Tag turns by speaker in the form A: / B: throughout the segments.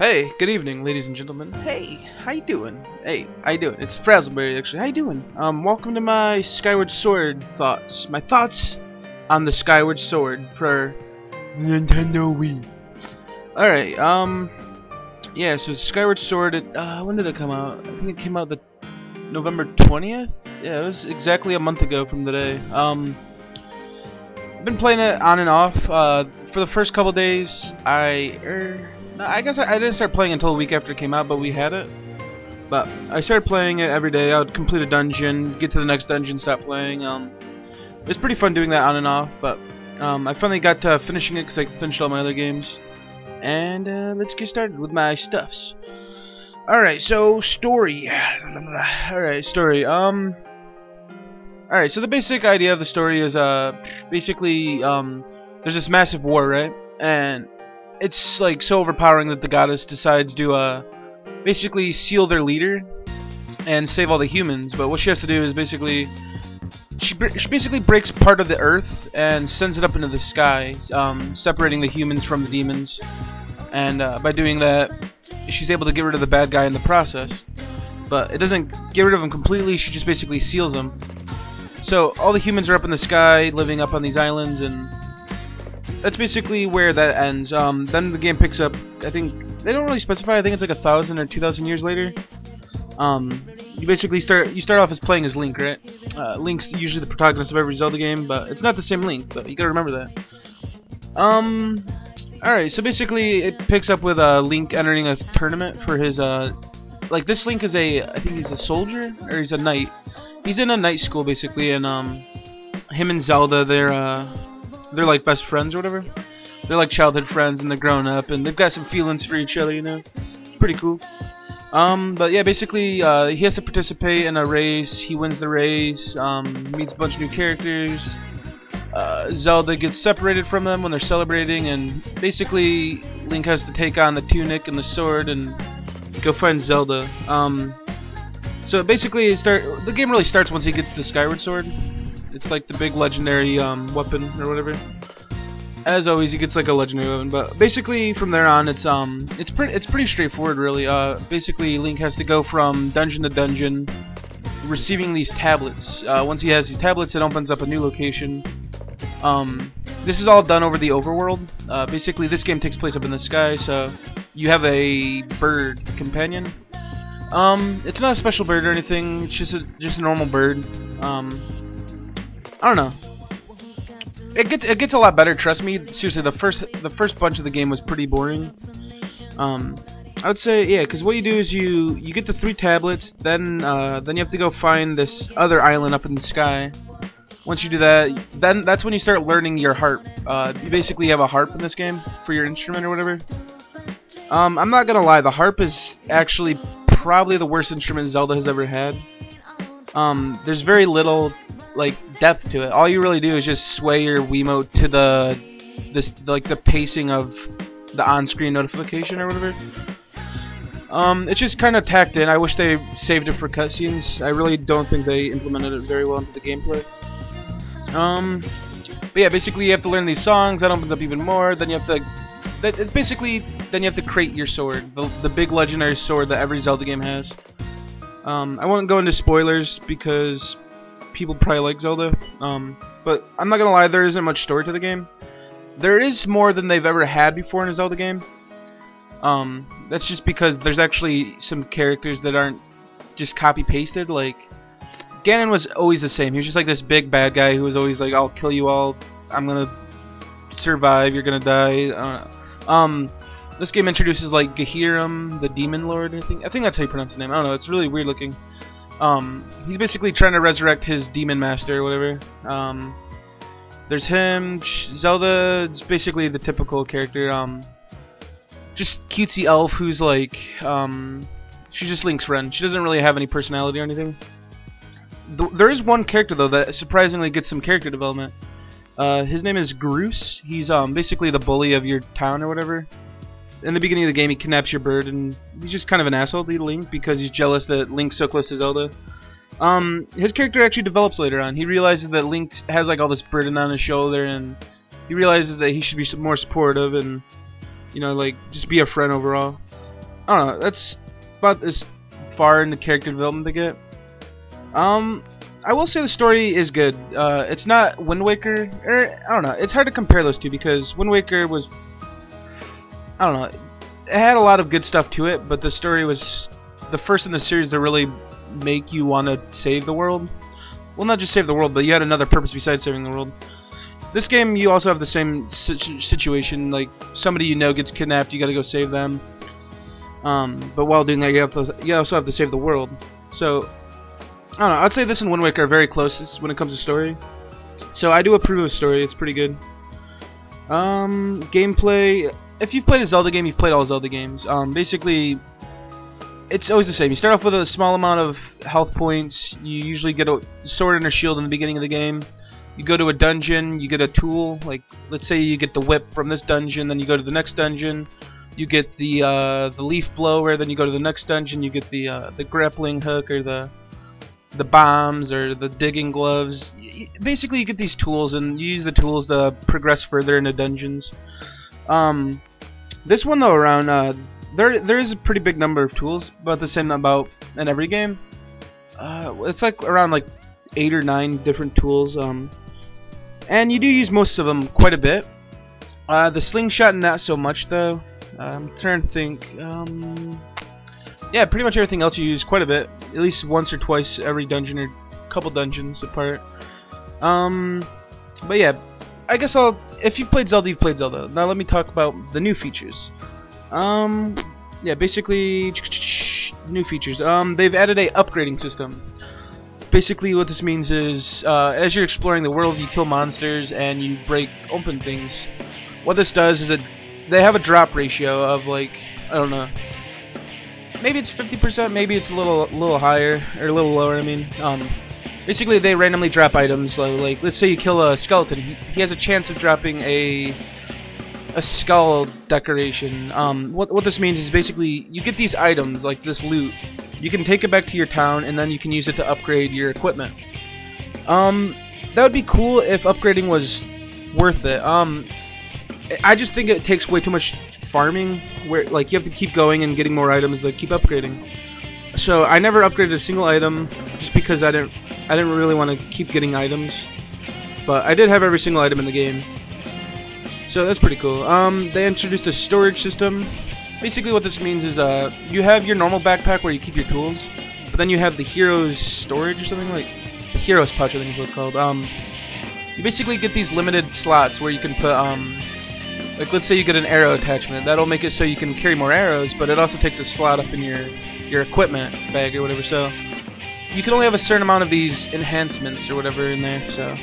A: Hey, good evening, ladies and gentlemen. Hey, how you doing? Hey, how you doing? It's Frazzleberry, actually. How you doing? Um, welcome to my Skyward Sword thoughts. My thoughts on the Skyward Sword for Nintendo Wii. Alright, um, yeah, so Skyward Sword, it, uh, when did it come out? I think it came out the November 20th? Yeah, it was exactly a month ago from today. Um, I've been playing it on and off. Uh, for the first couple days, I, er, I guess I, I didn't start playing until a week after it came out, but we had it. But I started playing it every day. I would complete a dungeon, get to the next dungeon, stop playing. Um, pretty fun doing that on and off, but um, I finally got to finishing it because I finished all my other games. And uh, let's get started with my stuffs. Alright, so story. Alright, story. Um. Alright, so the basic idea of the story is uh basically um there's this massive war, right? And it's like so overpowering that the goddess decides to uh basically seal their leader and save all the humans. But what she has to do is basically she, she basically breaks part of the earth and sends it up into the sky, um, separating the humans from the demons. And uh, by doing that, she's able to get rid of the bad guy in the process. But it doesn't get rid of him completely. She just basically seals him. So all the humans are up in the sky, living up on these islands, and that's basically where that ends. Um, then the game picks up. I think they don't really specify. I think it's like a thousand or two thousand years later. Um, you basically start you start off as playing as Link, right? Uh, Link's usually the protagonist of every Zelda game, but it's not the same Link. But you gotta remember that. Um, all right. So basically, it picks up with uh, Link entering a tournament for his uh, like this Link is a I think he's a soldier or he's a knight. He's in a knight school basically, and um, him and Zelda they're uh they're like best friends or whatever. They're like childhood friends and they're grown up and they've got some feelings for each other, you know. Pretty cool. Um, but yeah, basically, uh, he has to participate in a race. He wins the race. Um, meets a bunch of new characters. Uh, Zelda gets separated from them when they're celebrating, and basically, Link has to take on the tunic and the sword and go find Zelda. Um, so basically, start the game really starts once he gets the Skyward Sword. It's like the big legendary um, weapon or whatever. As always, he gets like a legendary weapon, but basically from there on, it's um, it's pretty, it's pretty straightforward, really. Uh, basically, Link has to go from dungeon to dungeon, receiving these tablets. Uh, once he has these tablets, it opens up a new location. Um, this is all done over the overworld. Uh, basically, this game takes place up in the sky, so you have a bird companion. Um, it's not a special bird or anything. It's just a just a normal bird. Um, I don't know. It gets it gets a lot better. Trust me. Seriously, the first the first bunch of the game was pretty boring. Um, I would say yeah, because what you do is you you get the three tablets, then uh, then you have to go find this other island up in the sky. Once you do that, then that's when you start learning your harp. Uh, you basically have a harp in this game for your instrument or whatever. Um, I'm not gonna lie, the harp is actually probably the worst instrument Zelda has ever had. Um, there's very little like depth to it. All you really do is just sway your Wiimote to the this like the pacing of the on-screen notification or whatever. Um, it's just kind of tacked in. I wish they saved it for cutscenes. I really don't think they implemented it very well into the gameplay. Um, but yeah, basically you have to learn these songs. That opens up even more. Then you have to. That basically then you have to create your sword, the the big legendary sword that every Zelda game has. Um, I won't go into spoilers because people probably like Zelda. Um, but I'm not gonna lie, there isn't much story to the game. There is more than they've ever had before in a Zelda game. Um, that's just because there's actually some characters that aren't just copy pasted. Like Ganon was always the same. He was just like this big bad guy who was always like, "I'll kill you all. I'm gonna survive. You're gonna die." Uh, um, this game introduces like Gahiram, the Demon Lord. I think I think that's how you pronounce his name. I don't know. It's really weird looking. Um, he's basically trying to resurrect his demon master or whatever. Um, there's him. Zelda is basically the typical character. Um, just cutesy elf who's like, um, she's just Link's friend. She doesn't really have any personality or anything. there is one character though that surprisingly gets some character development. Uh, his name is Groose. He's um, basically the bully of your town or whatever in the beginning of the game, he kidnaps your bird, and he's just kind of an asshole to Link because he's jealous that Link's so close to Zelda. Um, his character actually develops later on. He realizes that Link has like all this burden on his shoulder, and he realizes that he should be more supportive and, you know, like just be a friend overall. I don't know. That's about as far in the character development to get. Um, I will say the story is good. Uh, it's not Wind Waker, or I don't know. It's hard to compare those two because Wind Waker was, I don't know, it had a lot of good stuff to it, but the story was the first in the series to really make you want to save the world. Well, not just save the world, but you had another purpose besides saving the world. This game, you also have the same situation. Like somebody you know gets kidnapped, you got to go save them. Um, but while doing that, you have to, you also have to save the world. So I don't know. I'd say this and Wind Waker are very close when it comes to story. So I do approve of story. It's pretty good. Um, gameplay. If you've played a Zelda game, you've played all Zelda games. Um, basically, it's always the same. You start off with a small amount of health points. You usually get a sword and a shield in the beginning of the game. You go to a dungeon, you get a tool. Like, let's say you get the whip from this dungeon, then you go to the next dungeon. You get the uh, the leaf blower, then you go to the next dungeon. You get the uh, the grappling hook or the the bombs or the digging gloves. Basically, you get these tools and you use the tools to progress further into dungeons. Um, this one though, around uh, there there is a pretty big number of tools, about the same about in every game. Uh, it's like around like eight or nine different tools. Um, and you do use most of them quite a bit. Uh, the slingshot not so much though. I'm trying to think. Um, yeah, pretty much everything else you use quite a bit, at least once or twice every dungeon or couple dungeons apart. Um, but yeah, I guess I'll. If you've played Zelda, you've played Zelda. Now let me talk about the new features. Um, yeah, basically new features. Um, they've added a upgrading system. Basically, what this means is, uh, as you're exploring the world, you kill monsters and you break open things. What this does is it they have a drop ratio of like I don't know maybe it's 50%, maybe it's a little little higher or a little lower. I mean, um, basically they randomly drop items. Like, like let's say you kill a skeleton, he, he, has a chance of dropping a a skull decoration. Um, what what this means is basically you get these items like this loot. You can take it back to your town, and then you can use it to upgrade your equipment. Um, that would be cool if upgrading was worth it. Um, I just think it takes way too much farming where like you have to keep going and getting more items to keep upgrading. So I never upgraded a single item just because I didn't I didn't really want to keep getting items. But I did have every single item in the game. So that's pretty cool. Um, they introduced a storage system. Basically what this means is uh, you have your normal backpack where you keep your tools, but then you have the hero's storage or something like the hero's pouch I think is what it's called. Um, you basically get these limited slots where you can put um, like let's say you get an arrow attachment, that'll make it so you can carry more arrows, but it also takes a slot up in your your equipment bag or whatever. So you can only have a certain amount of these enhancements or whatever in there. So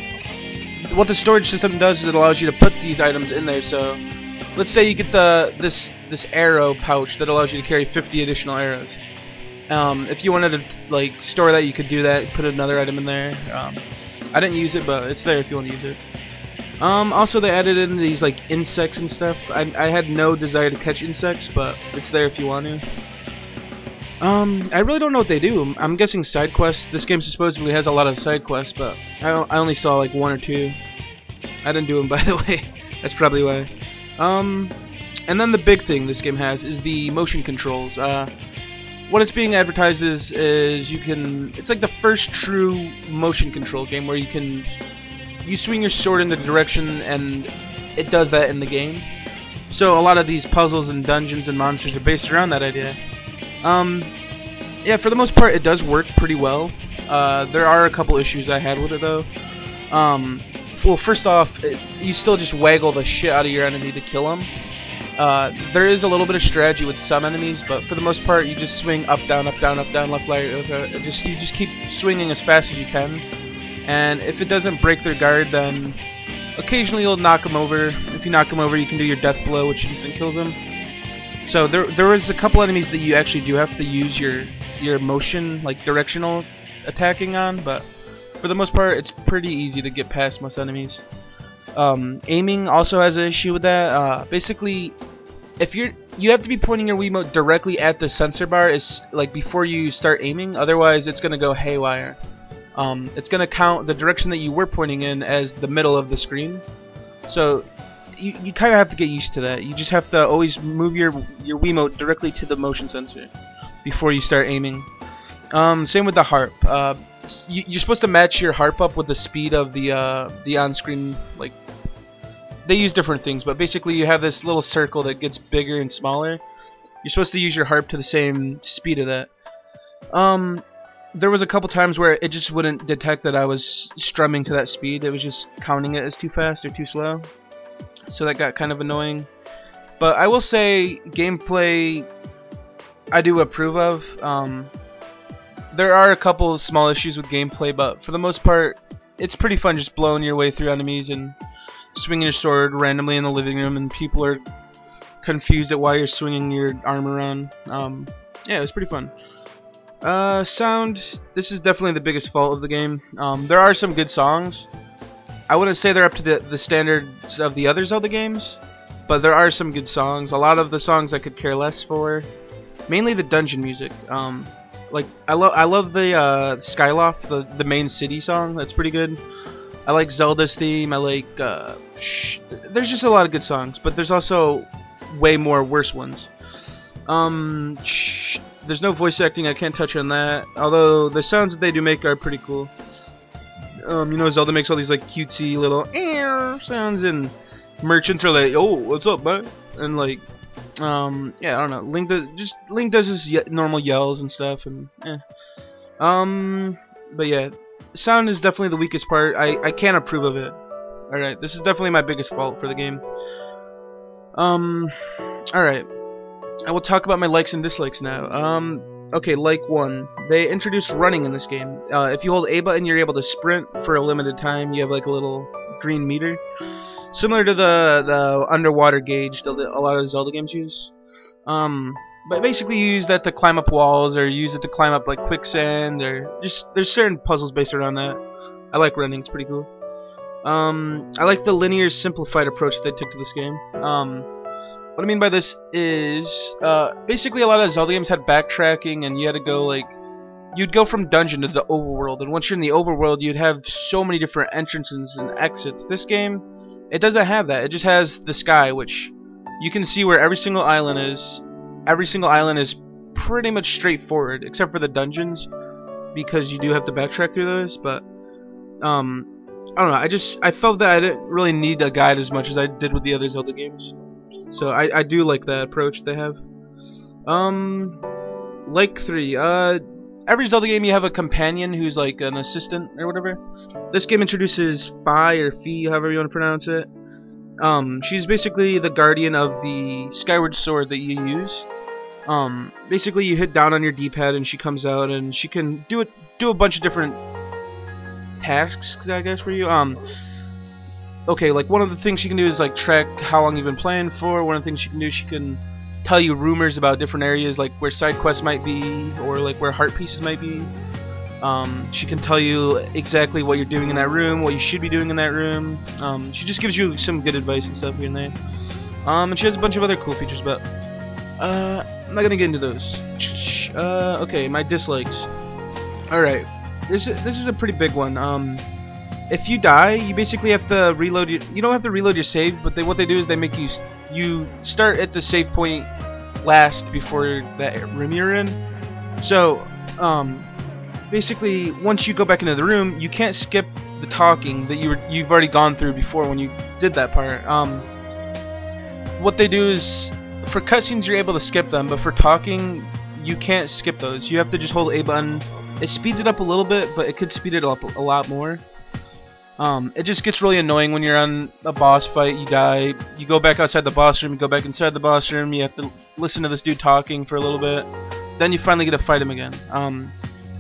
A: what the storage system does is it allows you to put these items in there. So let's say you get the this this arrow pouch that allows you to carry 50 additional arrows. Um, if you wanted to like store that, you could do that. Put another item in there. Um, I didn't use it, but it's there if you want to use it. Um, also they added in these like insects and stuff. I, I had no desire to catch insects, but it's there if you want to. Um, I really don't know what they do. I'm guessing side quests. This game supposedly has a lot of side quests, but I, I only saw like one or two. I didn't do them, by the way. That's probably why. Um, and then the big thing this game has is the motion controls. Uh, what it's being advertised is, is you can. It's like the first true motion control game where you can you swing your sword in the direction and it does that in the game. So a lot of these puzzles and dungeons and monsters are based around that idea. Um, yeah, for the most part, it does work pretty well. Uh, there are a couple issues I had with it though. Um, well, first off, it, you still just waggle the shit out of your enemy to kill them. Uh, there is a little bit of strategy with some enemies, but for the most part, you just swing up, down, up, down, up, down, left, right. Uh, just you just keep swinging as fast as you can and if it doesn't break their guard then occasionally you'll knock them over if you knock them over you can do your death blow which instant kills them so there there was a couple enemies that you actually do have to use your your motion like directional attacking on but for the most part it's pretty easy to get past most enemies. Um, aiming also has an issue with that. Uh, basically if you're you have to be pointing your Wiimote directly at the sensor bar is like before you start aiming. Otherwise it's gonna go haywire. Um, it's going to count the direction that you were pointing in as the middle of the screen. So you, you kind of have to get used to that. You just have to always move your your Wiimote directly to the motion sensor before you start aiming. Um, same with the harp. Uh, you, you're supposed to match your harp up with the speed of the uh, the on-screen like. They use different things, but basically you have this little circle that gets bigger and smaller. You're supposed to use your harp to the same speed of that. Um, there was a couple times where it just wouldn't detect that I was strumming to that speed. It was just counting it as too fast or too slow. So that got kind of annoying. But I will say gameplay I do approve of. Um, there are a couple of small issues with gameplay, but for the most part, it's pretty fun just blowing your way through enemies and swinging your sword randomly in the living room, and people are confused at why you're swinging your arm around. Um, yeah, it was pretty fun. Uh, sound. This is definitely the biggest fault of the game. Um, there are some good songs. I wouldn't say they're up to the the standards of the others, other Zelda games, but there are some good songs. A lot of the songs I could care less for. Mainly the dungeon music. Um, like I love I love the uh, Skyloft, the the main city song. That's pretty good. I like Zelda's theme. I like. Uh, there's just a lot of good songs, but there's also way more worse ones. Um, there's no voice acting. I can't touch on that. Although the sounds that they do make are pretty cool. Um, you know, Zelda makes all these like cutesy little air sounds, and merchants are like, "Oh, what's up, bud?" And like, um, yeah, I don't know. Link does just Link does his ye normal yells and stuff, and eh. Um, but yeah, sound is definitely the weakest part. I I can't approve of it. All right, this is definitely my biggest fault for the game. Um, all right. I will talk about my likes and dislikes now. Um, okay, like one. They introduced running in this game. Uh, if you hold A button, you're able to sprint for a limited time. You have like a little green meter, similar to the the underwater gauge that a lot of Zelda games use. Um, but basically, you use that to climb up walls, or use it to climb up like quicksand, or just there's certain puzzles based around that. I like running; it's pretty cool. Um, I like the linear simplified approach they took to this game. Um, what I mean by this is, uh, basically a lot of Zelda games had backtracking and you had to go like, you'd go from dungeon to the overworld, and once you're in the overworld, you'd have so many different entrances and exits. This game, it doesn't have that. It just has the sky, which you can see where every single island is. Every single island is pretty much straightforward, except for the dungeons, because you do have to backtrack through those. But um, I don't know. I just I felt that I didn't really need a guide as much as I did with the other Zelda games. So I, I do like that approach they have. Um, like 3. Uh, every Zelda game you have a companion who's like an assistant or whatever. This game introduces Fi or Fi, however you want to pronounce it. Um, she's basically the guardian of the Skyward Sword that you use. Um, basically you hit down on your D-pad and she comes out and she can do it, do a bunch of different tasks, I guess, for you. Um, okay, like one of the things she can do is like track how long you've been playing for. One of the things she can do, she can tell you rumors about different areas, like where side quests might be, or like where heart pieces might be. Um, she can tell you exactly what you're doing in that room, what you should be doing in that room. Um, she just gives you some good advice and stuff here and there. Um, and she has a bunch of other cool features, but uh, I'm not gonna get into those. Uh, okay, my dislikes. All right, this is this is a pretty big one. Um, if you die, you basically have to reload your. You don't have to reload your save, but they, what they do is they make you you start at the save point last before that room you're in. So, um, basically, once you go back into the room, you can't skip the talking that you were you've already gone through before when you did that part. Um, what they do is for cutscenes you're able to skip them, but for talking you can't skip those. You have to just hold A button. It speeds it up a little bit, but it could speed it up a lot more. Um, it just gets really annoying when you're on a boss fight, you die, you go back outside the boss room, you go back inside the boss room, you have to listen to this dude talking for a little bit, then you finally get to fight him again. Um,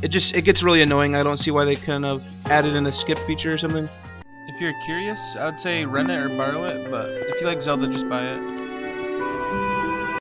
A: it just, it gets really annoying, I don't see why they couldn't have added in a skip feature or something. If you're curious, I would say rent it or borrow it, but if you like Zelda, just buy it.